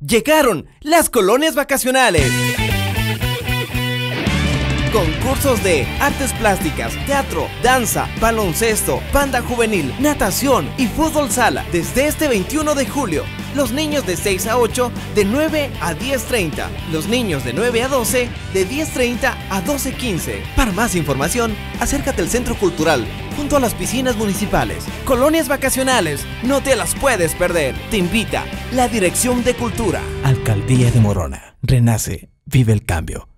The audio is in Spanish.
Llegaron las colonias vacacionales. Concursos de artes plásticas, teatro, danza, baloncesto, banda juvenil, natación y fútbol sala desde este 21 de julio. Los niños de 6 a 8 de 9 a 10.30. Los niños de 9 a 12 de 10.30 a 12.15. Para más información, acércate al Centro Cultural junto a las piscinas municipales. Colonias vacacionales, no te las puedes perder. Te invita la Dirección de Cultura. Alcaldía de Morona. Renace. Vive el cambio.